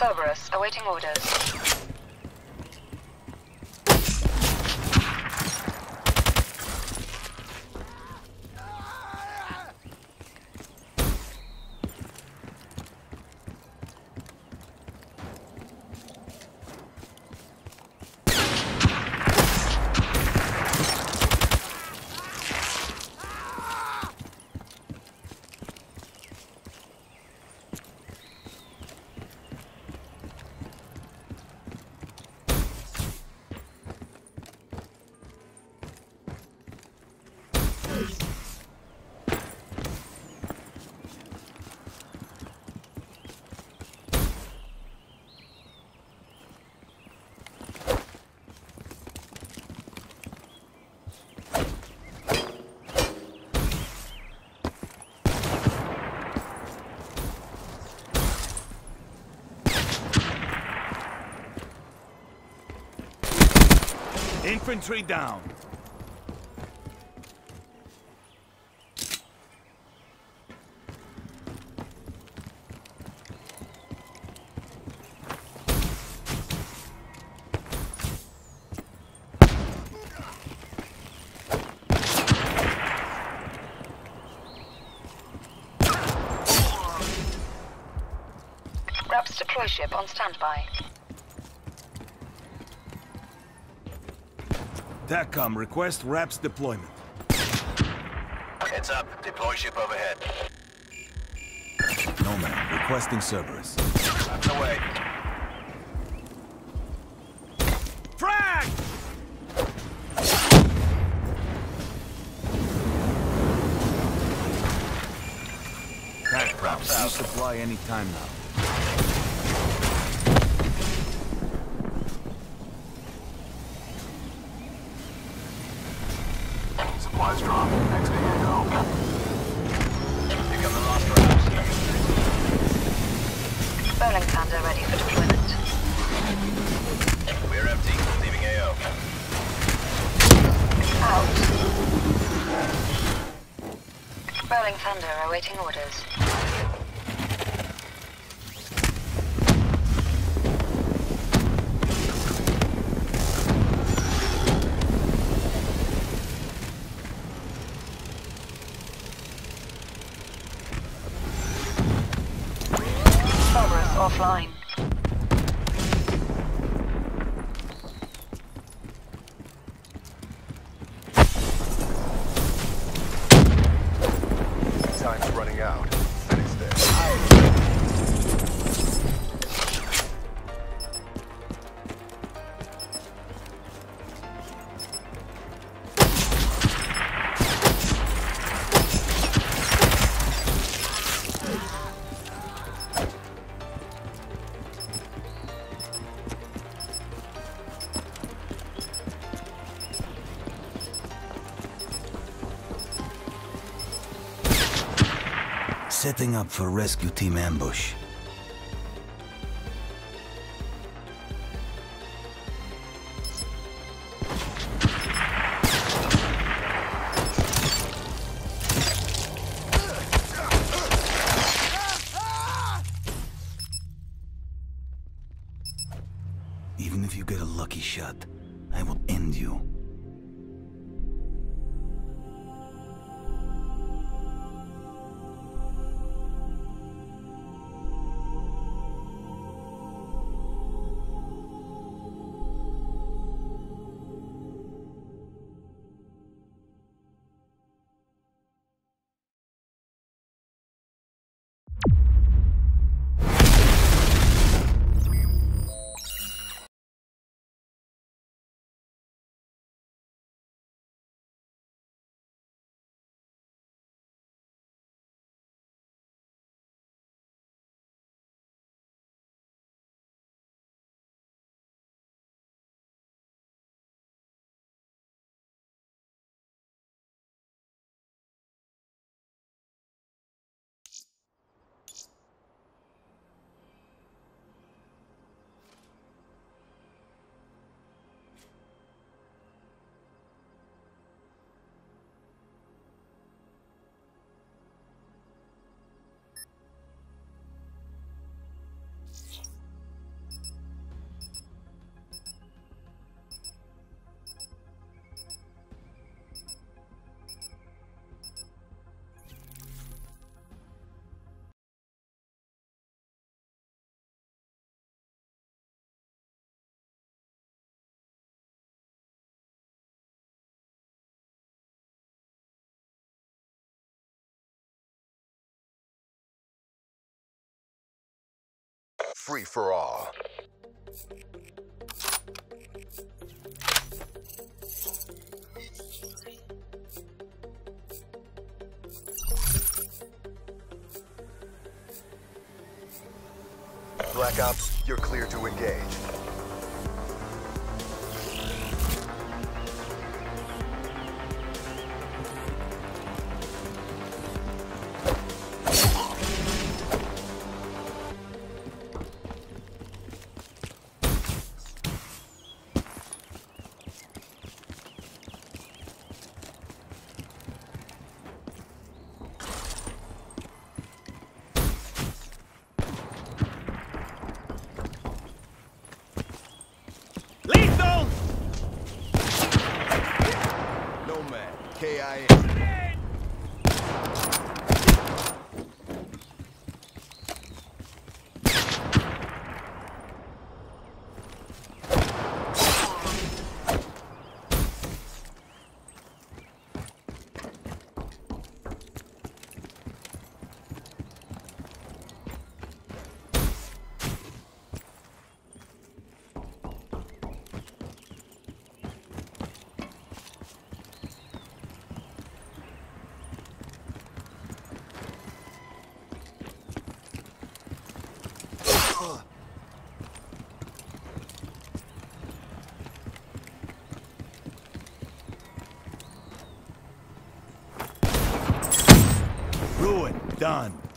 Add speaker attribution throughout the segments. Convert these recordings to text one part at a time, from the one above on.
Speaker 1: Cerberus, awaiting orders.
Speaker 2: Infantry down.
Speaker 1: Raps deploy ship on standby.
Speaker 2: TACCOM request RAPS deployment.
Speaker 3: Heads up. Deploy ship overhead.
Speaker 2: Nomad requesting Cerberus.
Speaker 3: On the way.
Speaker 2: Frag! TACCOM, resupply any time now.
Speaker 1: Rolling Thunder awaiting orders.
Speaker 3: Out.
Speaker 2: Setting up for rescue team ambush. Even if you get a lucky shot, I will end you.
Speaker 4: Free for all. Black Ops, you're clear to engage.
Speaker 5: Done.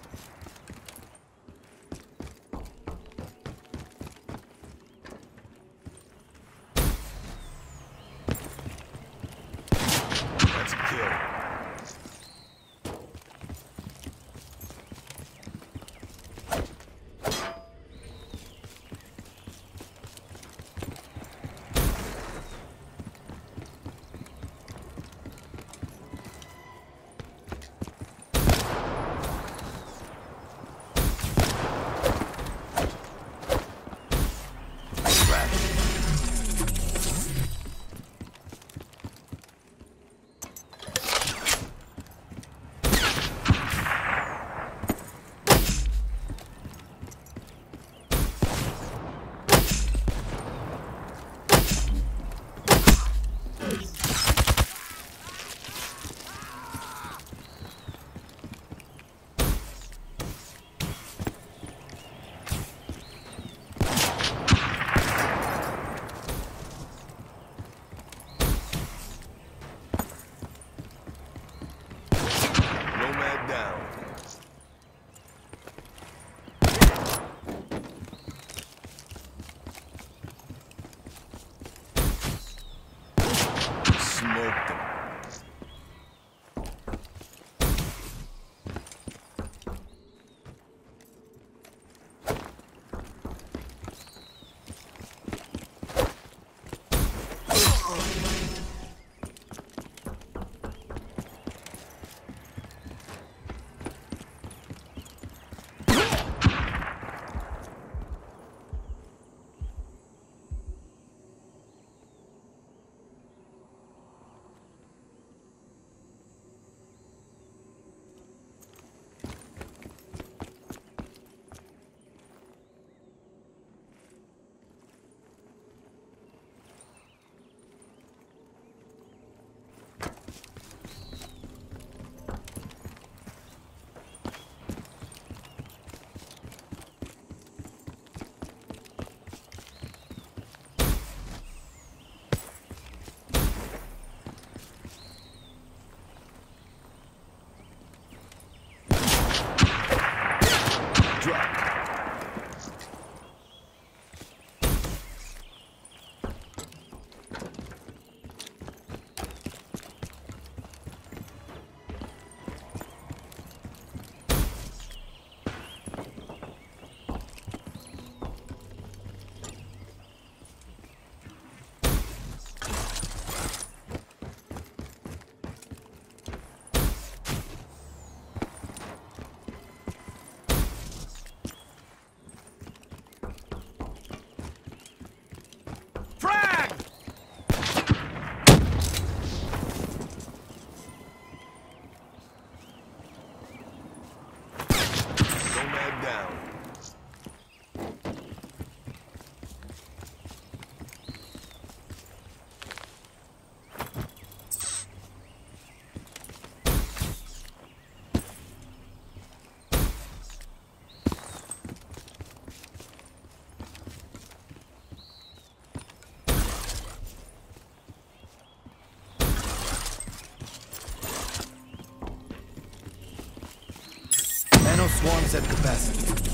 Speaker 2: Swarm's at capacity.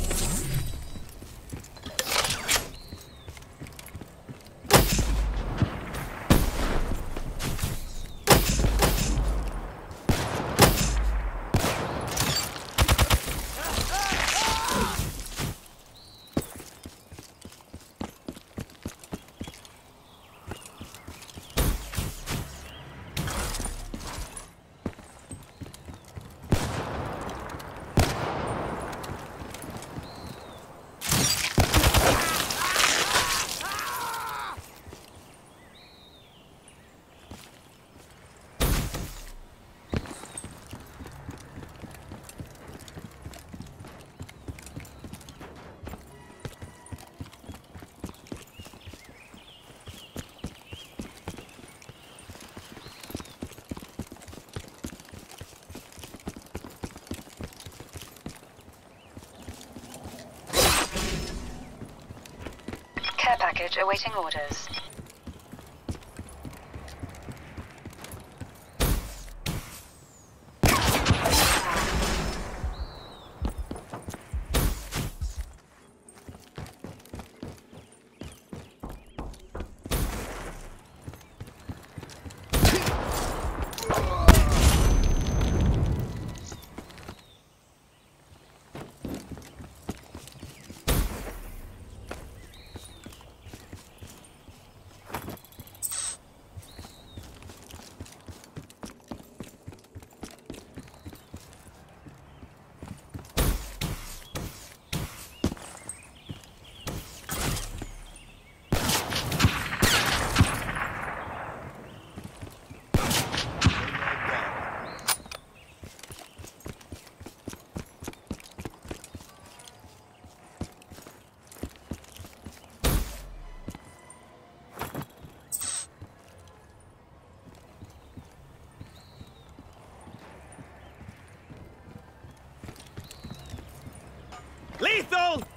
Speaker 1: Package awaiting orders. Lethal!